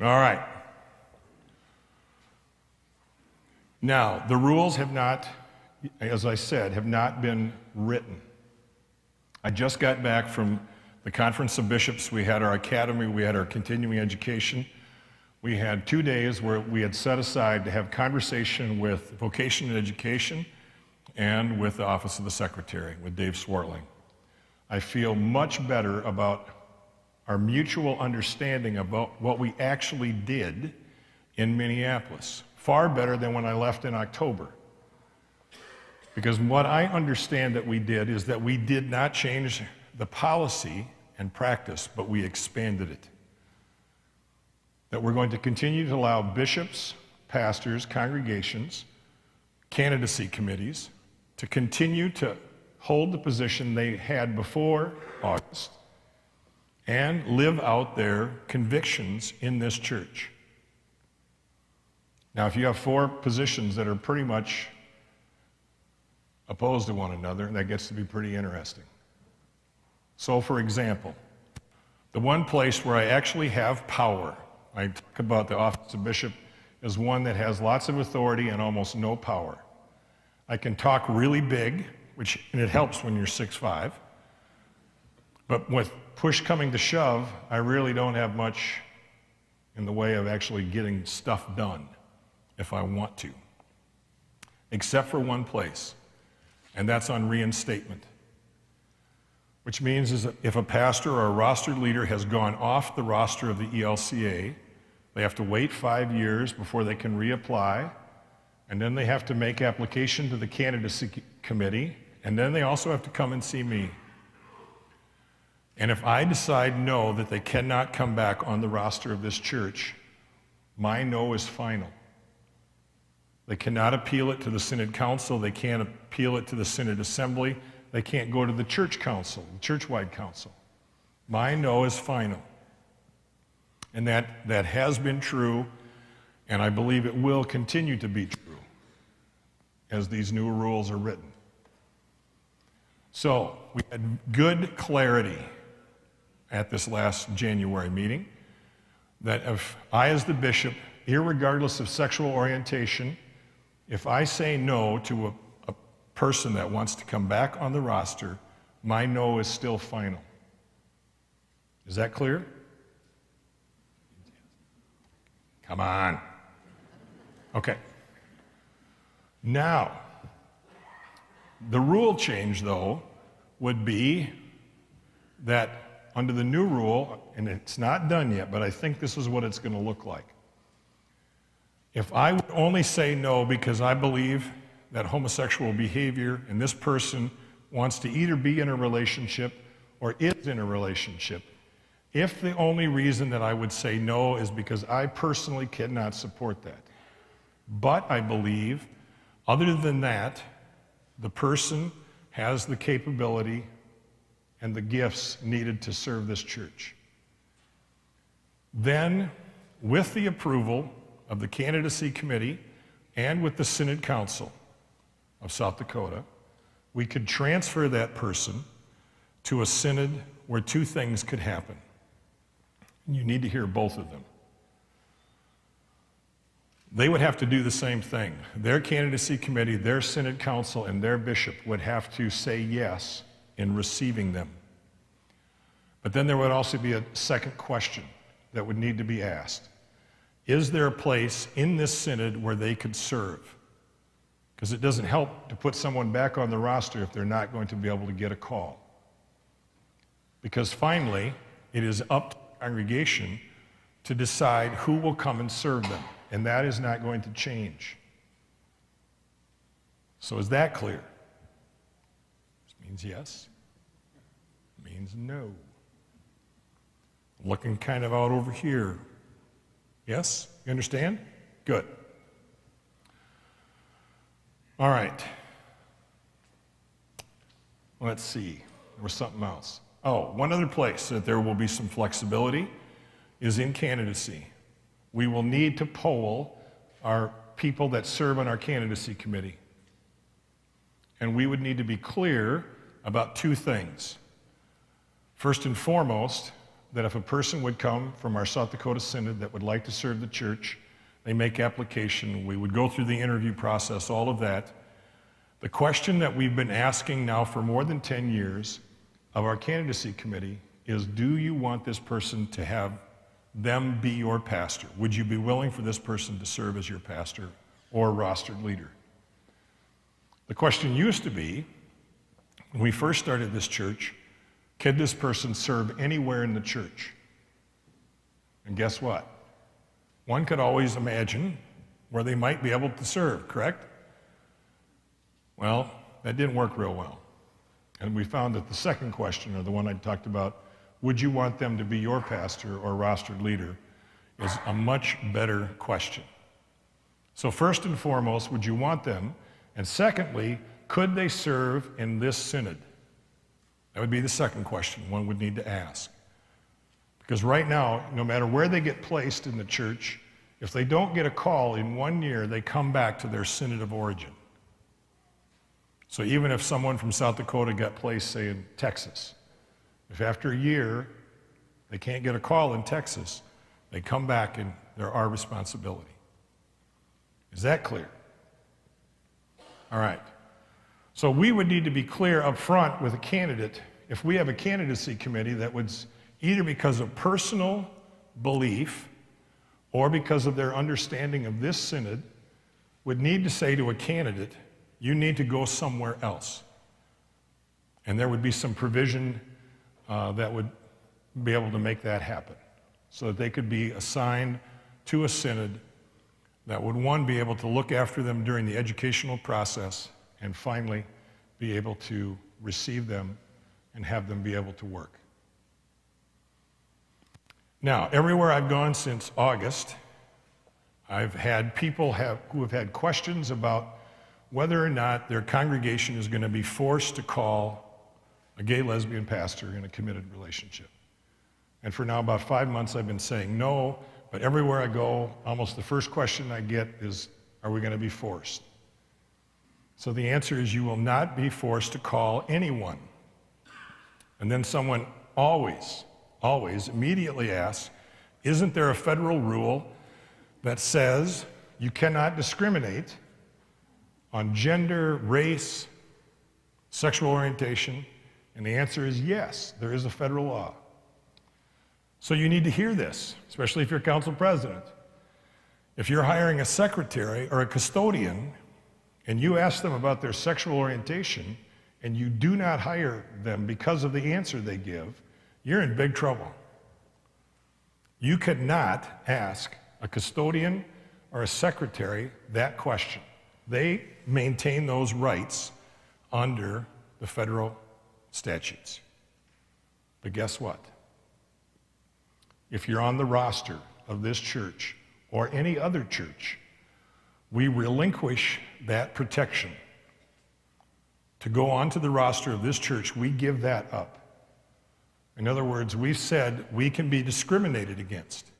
All right. Now, the rules have not, as I said, have not been written. I just got back from the Conference of Bishops. We had our academy, we had our continuing education. We had two days where we had set aside to have conversation with vocation and education and with the Office of the Secretary, with Dave Swartling. I feel much better about our mutual understanding about what we actually did in Minneapolis. Far better than when I left in October. Because what I understand that we did is that we did not change the policy and practice, but we expanded it. That we're going to continue to allow bishops, pastors, congregations, candidacy committees to continue to hold the position they had before August and live out their convictions in this church. Now, if you have four positions that are pretty much opposed to one another, that gets to be pretty interesting. So, for example, the one place where I actually have power, I talk about the office of bishop as one that has lots of authority and almost no power. I can talk really big, which and it helps when you're 6'5. But with push coming to shove, I really don't have much in the way of actually getting stuff done if I want to, except for one place, and that's on reinstatement. Which means is that if a pastor or a rostered leader has gone off the roster of the ELCA, they have to wait five years before they can reapply, and then they have to make application to the candidacy committee, and then they also have to come and see me. And if I decide no, that they cannot come back on the roster of this church, my no is final. They cannot appeal it to the Synod Council. They can't appeal it to the Synod Assembly. They can't go to the Church Council, the church-wide council. My no is final. And that, that has been true, and I believe it will continue to be true as these new rules are written. So, we had good clarity at this last January meeting that if I, as the bishop, regardless of sexual orientation, if I say no to a, a person that wants to come back on the roster, my no is still final. Is that clear? Come on. Okay. Now, the rule change, though, would be that under the new rule, and it's not done yet, but I think this is what it's going to look like. If I would only say no because I believe that homosexual behavior and this person wants to either be in a relationship or is in a relationship, if the only reason that I would say no is because I personally cannot support that, but I believe, other than that, the person has the capability and the gifts needed to serve this church. Then, with the approval of the candidacy committee and with the Synod Council of South Dakota, we could transfer that person to a synod where two things could happen. You need to hear both of them. They would have to do the same thing. Their candidacy committee, their synod council, and their bishop would have to say yes in receiving them. But then there would also be a second question that would need to be asked is there a place in this synod where they could serve? Because it doesn't help to put someone back on the roster if they're not going to be able to get a call. Because finally, it is up to the congregation to decide who will come and serve them, and that is not going to change. So, is that clear? Means yes, means no. Looking kind of out over here. Yes? You understand? Good. All right. Let's see. There was something else. Oh, one other place that there will be some flexibility is in candidacy. We will need to poll our people that serve on our candidacy committee. And we would need to be clear about two things. First and foremost, that if a person would come from our South Dakota Synod that would like to serve the church, they make application, we would go through the interview process, all of that. The question that we've been asking now for more than 10 years of our candidacy committee is do you want this person to have them be your pastor? Would you be willing for this person to serve as your pastor or rostered leader? The question used to be when we first started this church, could this person serve anywhere in the church? And guess what? One could always imagine where they might be able to serve, correct? Well, that didn't work real well. And we found that the second question, or the one I talked about, would you want them to be your pastor or rostered leader, is a much better question. So, first and foremost, would you want them? And secondly, could they serve in this synod? That would be the second question one would need to ask. Because right now, no matter where they get placed in the church, if they don't get a call in one year, they come back to their synod of origin. So even if someone from South Dakota got placed, say, in Texas, if after a year they can't get a call in Texas, they come back and they're our responsibility. Is that clear? All right. So we would need to be clear up front with a candidate if we have a candidacy committee that would either because of personal belief or because of their understanding of this synod would need to say to a candidate, you need to go somewhere else. And there would be some provision uh, that would be able to make that happen so that they could be assigned to a synod that would, one, be able to look after them during the educational process, and finally, be able to receive them and have them be able to work. Now, everywhere I've gone since August, I've had people have, who have had questions about whether or not their congregation is going to be forced to call a gay lesbian pastor in a committed relationship. And for now about five months, I've been saying no, but everywhere I go, almost the first question I get is, Are we going to be forced? So the answer is, You will not be forced to call anyone. And then someone always, always immediately asks, Isn't there a federal rule that says you cannot discriminate on gender, race, sexual orientation? And the answer is yes, there is a federal law. So you need to hear this, especially if you're council president. If you're hiring a secretary or a custodian and you ask them about their sexual orientation and you do not hire them because of the answer they give, you're in big trouble. You cannot ask a custodian or a secretary that question. They maintain those rights under the federal statutes. But guess what? If you're on the roster of this church or any other church, we relinquish that protection. To go onto the roster of this church, we give that up. In other words, we've said we can be discriminated against.